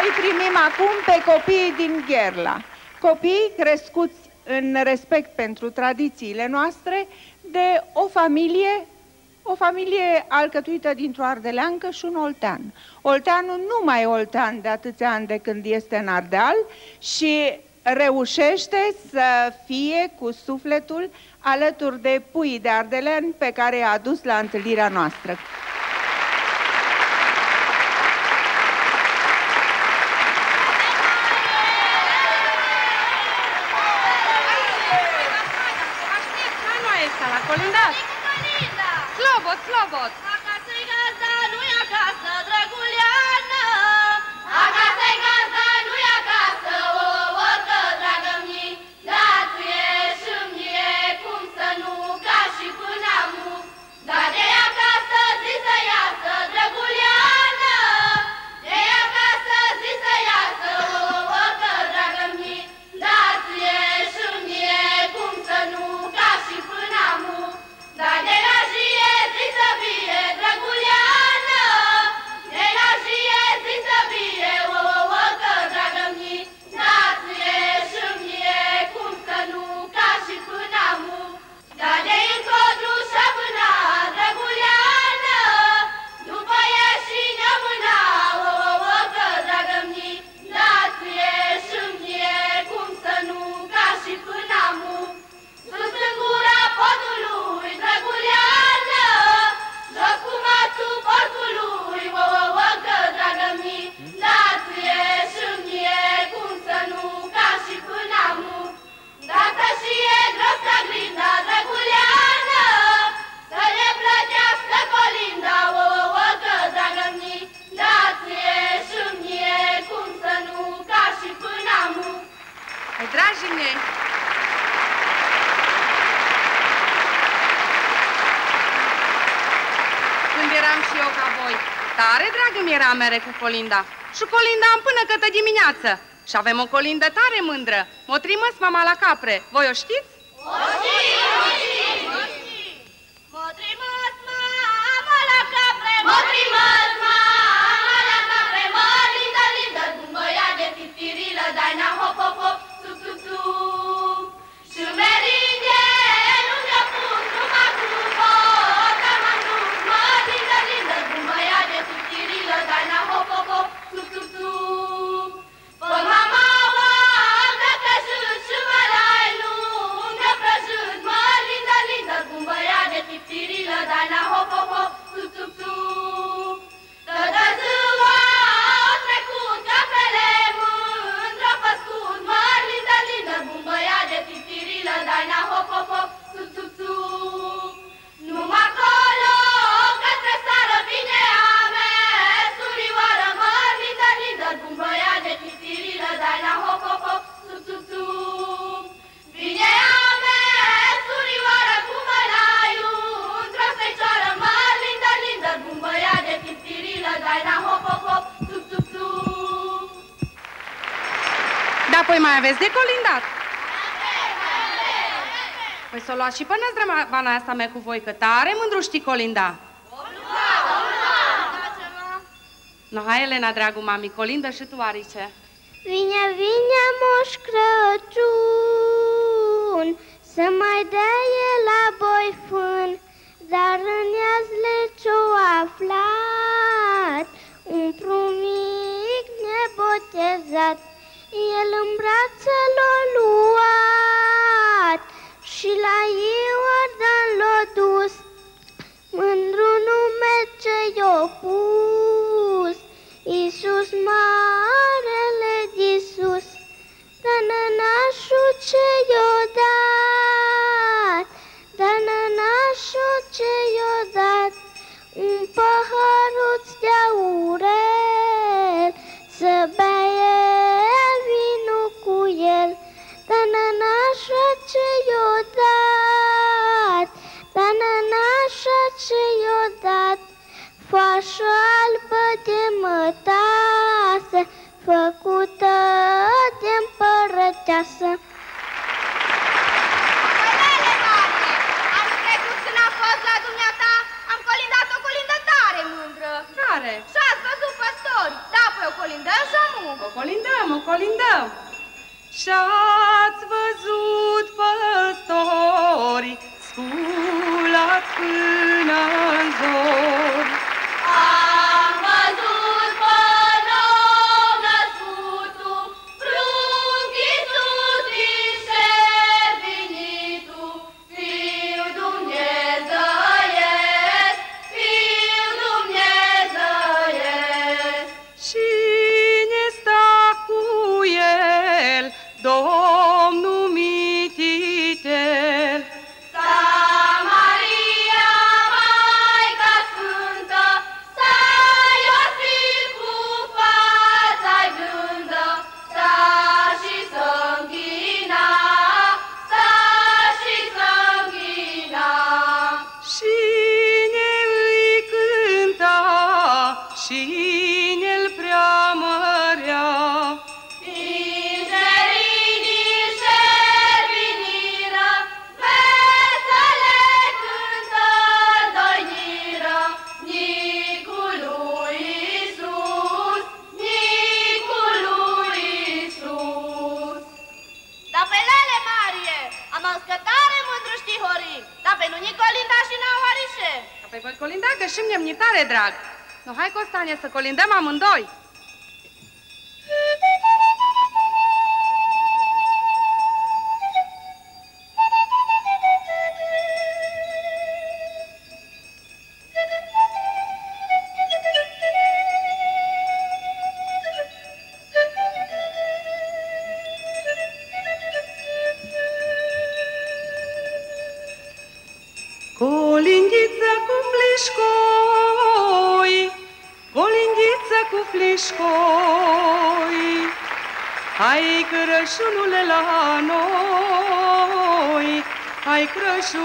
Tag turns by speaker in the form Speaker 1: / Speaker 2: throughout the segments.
Speaker 1: să-i primim acum pe copiii din Gherla. Copii crescuți în respect pentru tradițiile noastre de o familie o familie alcătuită dintr-o ardeleancă și un oltean. Olteanul nu mai e oltean de atâția ani de când este în Ardeal și reușește să fie cu sufletul alături de puii de ardelean pe care i-a adus la întâlnirea noastră.
Speaker 2: Mere cu Colinda. Și Colinda am până cătă dimineață. Și avem o colindă tare mândră. Motrimăs mama la capre. Voi o știți?
Speaker 3: O știm,
Speaker 2: păi mai aveți de colindat. Păi să o luați și pe năzdrămana asta mea cu voi, că tare mândru știi colinda. No, hai, Elena, dragul mami, colindă și tu, Arice.
Speaker 4: Vine, vine Moș Crăciun Să mai dea el la boi fân Dar în iazle ce-o aflat Un prumic nebotezat El în brață l-a
Speaker 3: colindăm sau nu?
Speaker 2: O colindăm, o colindăm. Și-ați văzut păstori, sculați până în zori.
Speaker 3: Am ascătare mândru știi horii, da pe nu Nicolinda și Nauarișe.
Speaker 2: Apoi voi colinda că și mi tare drag. Nu, hai, Costanie, să colindăm amândoi. Crăciunule la noi, hai Crăciunule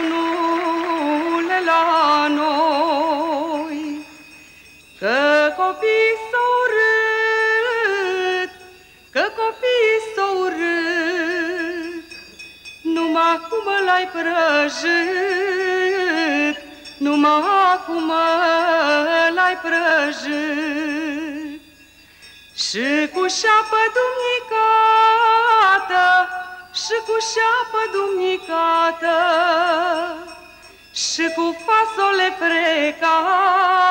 Speaker 2: la noi, Că copii s-au urât, că copii s-au urât, numai cum l-ai prăjit, numai cum l-ai prăjit. Și cu șapă dumnicată, și cu șapă dumnicată, și cu fasole frecată,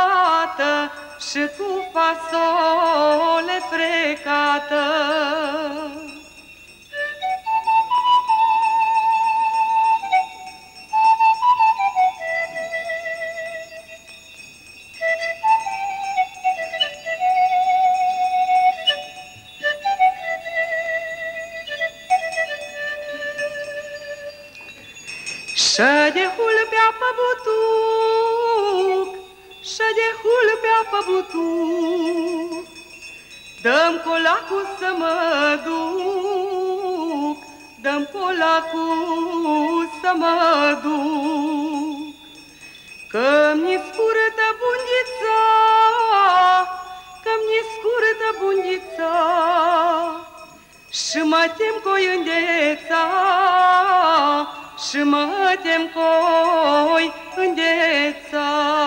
Speaker 2: și cu fasole frecată. Dăm colacul să mă duc, dăm colacul să mă duc. Că mi scurtă bundița, că mi scurtă bundița, și mă tem coi îndeța, și mă tem coi îndeța.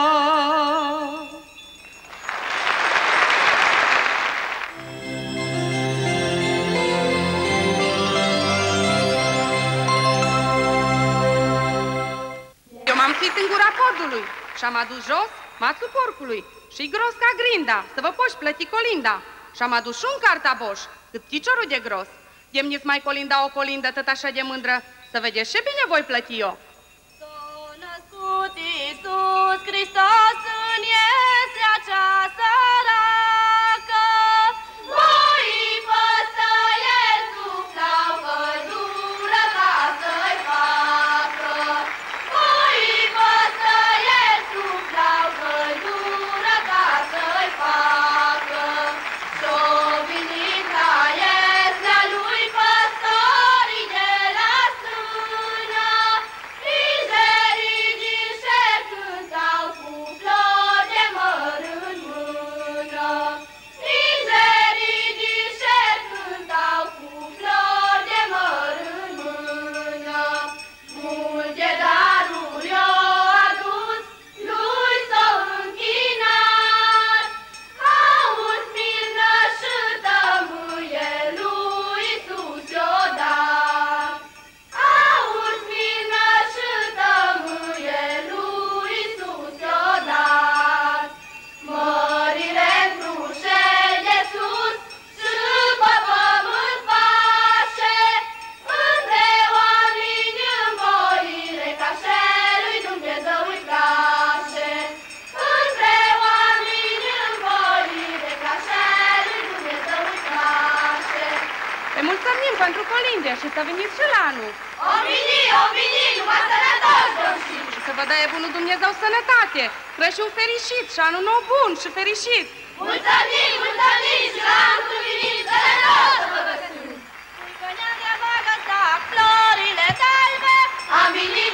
Speaker 2: Podului și am adus jos mațul porcului și gros ca grinda, să vă poși plăti colinda. Și am adus și un cartaboș, cât piciorul de gros. Demniți mai colinda o colindă tot așa de mândră, să vedeți ce bine voi plăti eu.
Speaker 3: S-a născut Iisus Hristos
Speaker 2: pentru colinde și să veniți și la anul.
Speaker 3: O vini, o vini, numai sănătos, domnul.
Speaker 2: Și să vă dea bunul Dumnezeu sănătate, Crăciun fericit și anul nou bun și fericit.
Speaker 3: Mulțumim, mulțumim și la anul venit sănătos să vă găsim. Că ne-a bagă florile d'albe, am venit după cola